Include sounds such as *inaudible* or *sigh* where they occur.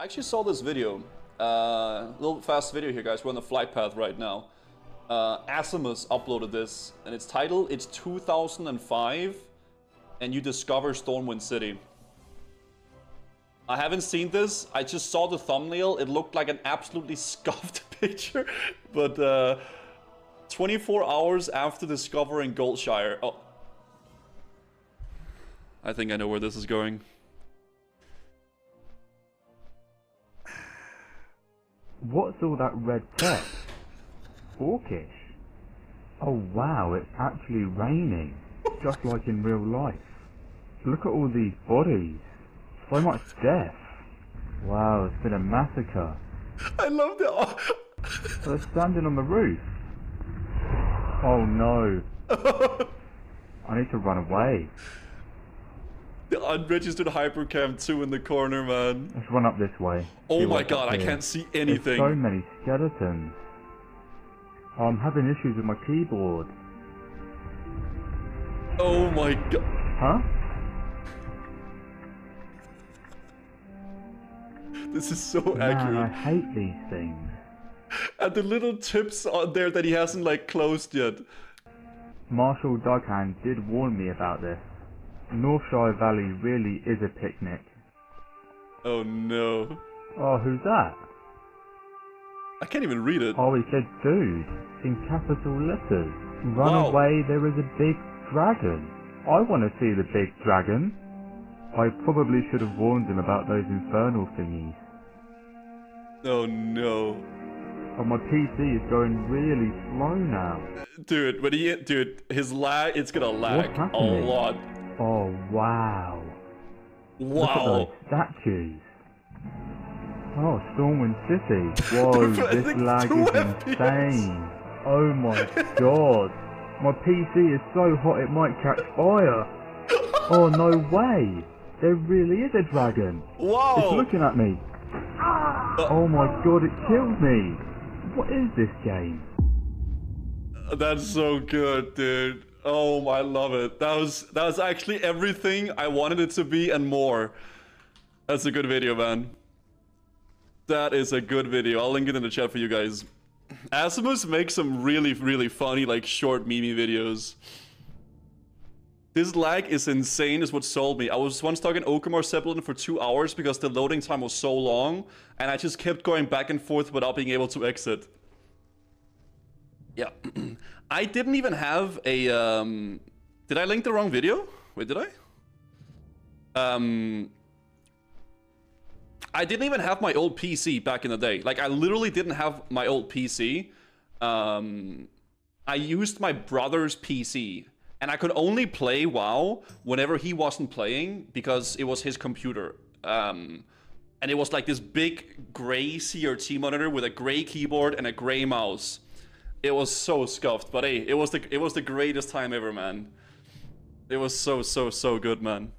I actually saw this video. Uh, little fast video here, guys. We're on the flight path right now. Uh, Azamous uploaded this, and its title it's 2005, and you discover Stormwind City. I haven't seen this. I just saw the thumbnail. It looked like an absolutely *laughs* scuffed *laughs* picture, but uh, 24 hours after discovering Goldshire. Oh, I think I know where this is going. What's all that red text? Orcish. Oh wow, it's actually raining. Just like in real life. Look at all these bodies. So much death. Wow, it's been a massacre. I love that. They're standing on the roof. Oh no. *laughs* I need to run away. The unregistered hypercam 2 in the corner, man. Let's run up this way. Oh my god, I can't see There's anything. so many skeletons. Oh, I'm having issues with my keyboard. Oh my god. Huh? This is so Man, I accurate. hate these things. And the little tips on there that he hasn't like closed yet. Marshal Dughan did warn me about this. Northshire Valley really is a picnic. Oh no. Oh, who's that? I can't even read it. Oh, he said dude, in capital letters. Run Wow. away, there is a big dragon. I want to see the big dragon. I probably should have warned him about those infernal thingies. Oh no. But my PC is going really slow now. Dude, when he dude, his lag it's gonna lag a lot. Oh, wow. Look at those Wow. statues. Oh, Stormwind City. *laughs* Whoa, this lag is FPS. insane. Oh my *laughs* god. My PC is so hot it might catch fire. Oh, no way. There really is a dragon. It's looking at me. Oh my god, it killed me. What is this game? That's so good, dude. Oh, I love it. That was that was actually everything I wanted it to be and more. That's a good video, man. That is a good video. I'll link it in the chat for you guys. Azamous makes some really, really funny, like short meme videos. This lag is insane, is what sold me. I was once talking Orgrimmar Zeppelin for two hours because the loading time was so long, and I just kept going back and forth without being able to exit. Yeah. *clears throat* I didn't even have a um did I link the wrong video? Wait, did I? Um I didn't even have my old PC back in the day. Like I literally didn't have my old PC. Um I used my brother's PC and I could only play WoW whenever he wasn't playing because it was his computer. Um and it was like this big gray CRT monitor with a gray keyboard and a gray mouse. It was so scuffed, but hey, it was the it was the greatest time ever, man. It was so so so good, man.